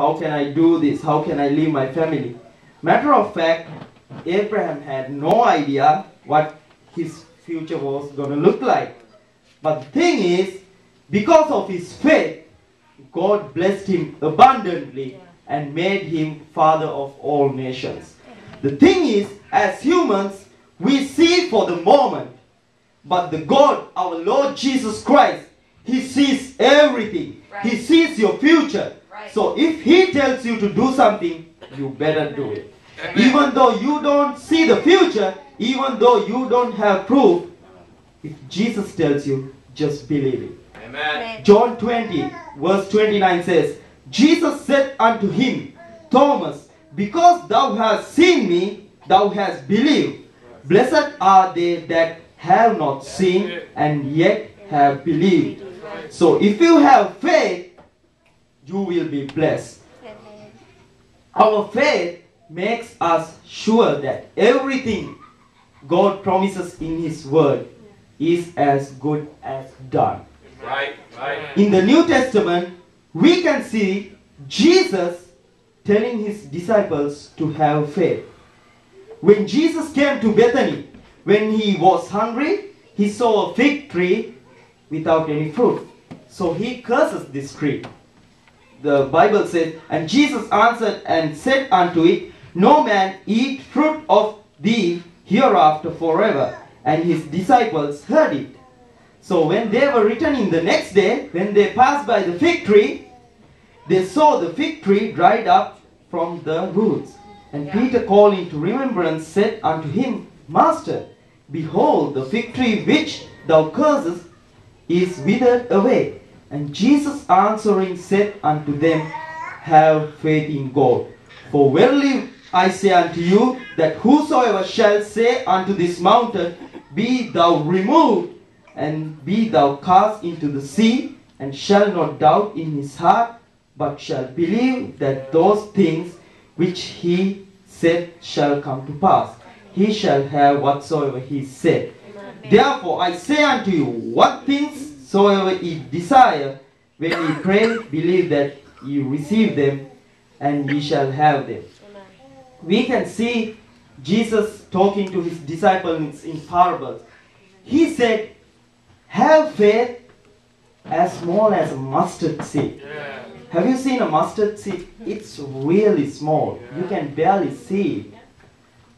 How can I do this? How can I leave my family? Matter of fact, Abraham had no idea what his future was going to look like. But the thing is, because of his faith, God blessed him abundantly and made him father of all nations. The thing is, as humans, we see for the moment, but the God, our Lord Jesus Christ, He sees everything. He sees your future. Right. So if He tells you to do something, you better do it. Even though you don't see the future, even though you don't have proof, if Jesus tells you, just believe it. Amen. John 20, verse 29 says, Jesus said unto him, Thomas, because thou hast seen me, thou hast believed. Blessed are they that have not seen and yet have believed. So if you have faith, you will be blessed. Our faith makes us sure that everything God promises in His Word is as good as done. Right, right. In the New Testament, we can see Jesus telling his disciples to have faith. When Jesus came to Bethany, when he was hungry, he saw a fig tree without any fruit. So he curses this tree. The Bible says, And Jesus answered and said unto it, No man eat fruit of thee hereafter forever. And his disciples heard it. So when they were returning the next day, when they passed by the fig tree, they saw the fig tree dried up from the roots. And Yeah. Peter calling to remembrance said unto him, Master, behold, the fig tree which thou cursest is withered away. And Jesus answering said unto them, Have faith in God. For verily I say unto you, that whosoever shall say unto this mountain, Be thou removed, and be thou cast into the sea, and shall not doubt in his heart, but shall believe that those things which he said shall come to pass, he shall have whatsoever he said. Therefore I say unto you, what things soever ye desire, when ye pray, believe that ye receive them, and ye shall have them. We can see Jesus talking to his disciples in parables. He said, Have faith as small as a mustard seed. Yeah. Have you seen a mustard seed? Mm-hmm. It's really small. You can barely see it.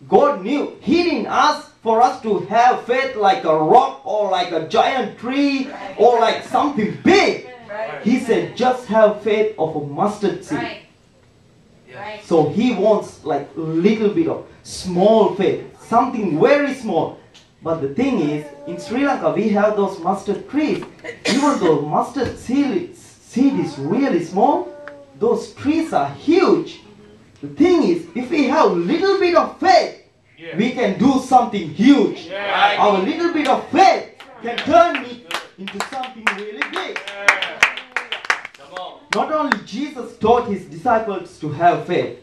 God knew. He didn't ask for us to have faith like a rock or like a giant tree or like something big. Right. He said, just have faith of a mustard seed. Right. Right. So he wants like a little bit of small faith, something very small. But the thing is, in Sri Lanka we have those mustard trees. Even though mustard seed, seed is really small, those trees are huge. The thing is, if we have little bit of faith, Yeah. we can do something huge. Yeah. Our little bit of faith can turn it into something really big. Yeah. Come on. Not only Jesus taught his disciples to have faith,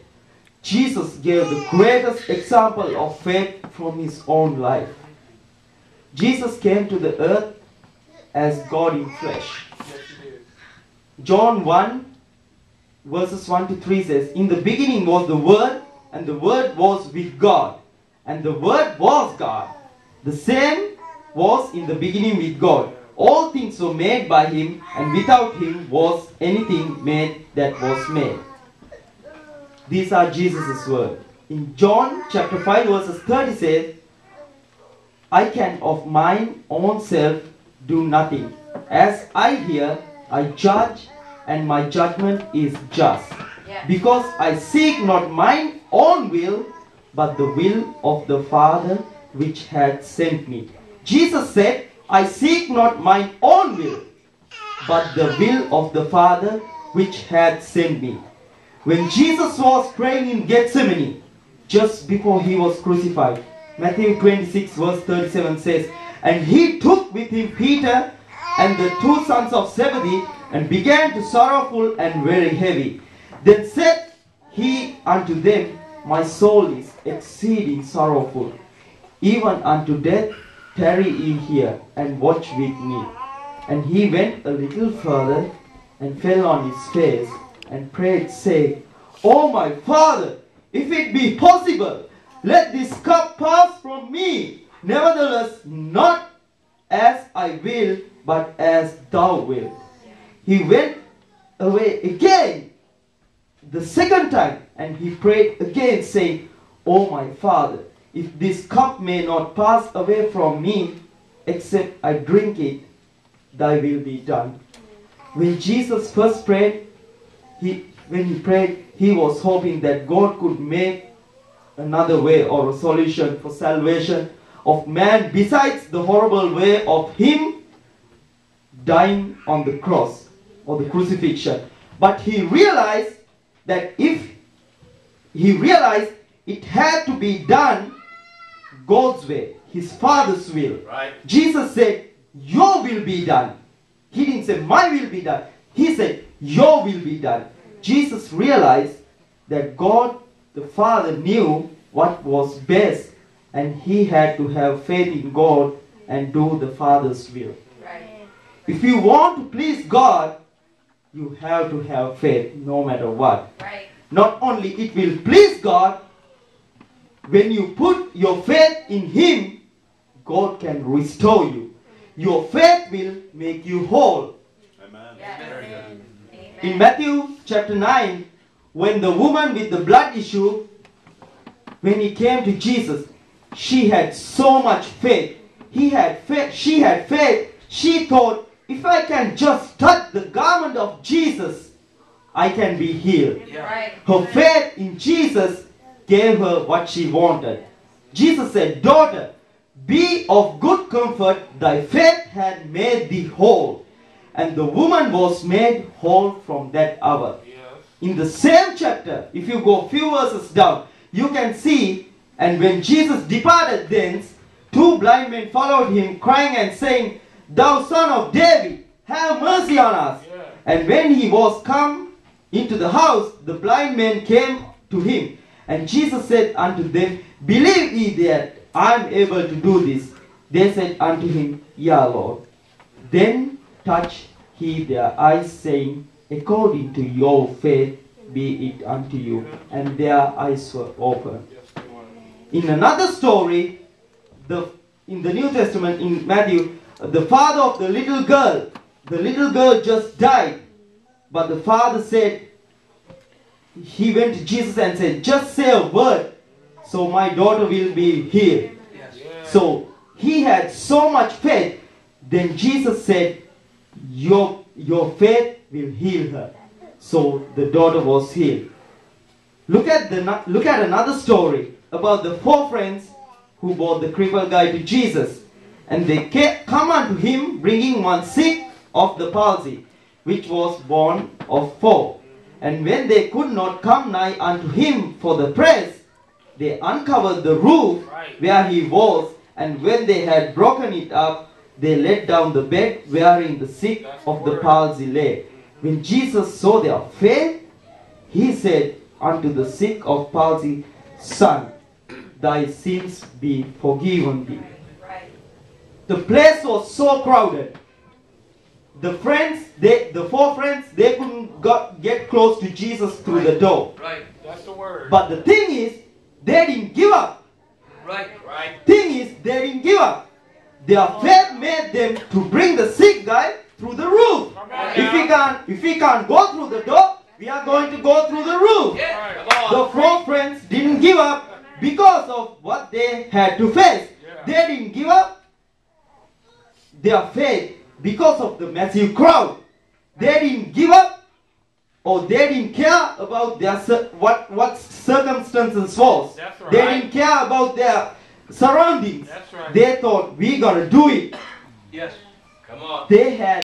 Jesus gave the greatest example of faith from his own life. Jesus came to the earth as God in flesh. Yes, you did. John 1 verses 1 to 3 says, In the beginning was the Word, and the Word was with God, and the Word was God. The same was in the beginning with God. All things were made by Him, and without Him was anything made that was made. These are Jesus' words. In John chapter 5 verses 30 says, I can of mine own self do nothing. As I hear, I judge, and my judgment is just. Yeah. Because I seek not mine own will, but the will of the Father which had sent me. Jesus said, I seek not mine own will, but the will of the Father which had sent me. When Jesus was praying in Gethsemane, just before he was crucified, Matthew 26, verse 37 says, And he took with him Peter and the two sons of Zebedee, and began to sorrowful and very heavy. Then said he unto them, My soul is exceeding sorrowful, even unto death. Tarry ye here and watch with me. And he went a little further and fell on his face and prayed, saying, Oh my Father, if it be possible, let this cup pass from me. Nevertheless, not as I will, but as thou wilt. He went away again the second time and he prayed again, saying, O my Father, if this cup may not pass away from me, except I drink it, thy will be done. When Jesus first prayed, he when he prayed, he was hoping that God could make another way or a solution for salvation of man besides the horrible way of him dying on the cross or the crucifixion. But he realized that if he realized it had to be done God's way, his Father's will. Right. Jesus said, Your will be done. He didn't say, My will be done. He said, Your will be done. Jesus realized that God the Father knew what was best, and he had to have faith in God and do the Father's will. Right. If you want to please God, you have to have faith no matter what. Right. Not only it will please God, when you put your faith in Him, God can restore you. Your faith will make you whole. Yes. Very In Matthew chapter 9, when the woman with the blood issue, when he came to Jesus, she had so much faith. He had faith, she had faith. She thought, if I can just touch the garment of Jesus, I can be healed. Right. Her faith in Jesus gave her what she wanted. Jesus said, Daughter, be of good comfort, thy faith had made thee whole. And the woman was made whole from that hour. Yes. In the same chapter, if you go a few verses down, you can see, and when Jesus departed thence, two blind men followed him, crying and saying, Thou son of David, have mercy on us. Yeah. And when he was come into the house, the blind man came to him. And Jesus said unto them, Believe ye that I am able to do this? They said unto him, Yea, Lord. Then touched he their eyes, saying, According to your faith be it unto you. And their eyes were opened. Yes, they were. In another story, the in the New Testament in Matthew, the father of the little girl, the little girl just died, but the father said, he went to Jesus and said, just say a word, so my daughter will be healed. Yes. So he had so much faith. Then Jesus said, Your, your faith will heal her. So the daughter was healed. Look at, the, look at another story about the four friends who brought the crippled guy to Jesus. And they come unto him, bringing one sick of the palsy, which was borne of four. And when they could not come nigh unto him for the press, they uncovered the roof where he was, and when they had broken it up, they let down the bed wherein the sick of the palsy lay. When Jesus saw their faith, he said unto the sick of palsy, Son, thy sins be forgiven thee. Right. The place was so crowded. The friends, they, the four friends, they couldn't got, get close to Jesus through the door. Right. That's the word. But the thing is, they didn't give up. right. Right. Thing is, they didn't give up. Their faith made them to bring the sick guy through the roof. Come If he can't, if he can't go through the door, we are going to go through the roof. Yeah. The four friends didn't give up because of what they had to face. Yeah. They didn't give up their faith because of the massive crowd. They didn't give up or they didn't care about their what what circumstances was. That's They didn't care about their surroundings. That's right. They thought we gotta do it. Yes. Come on. They had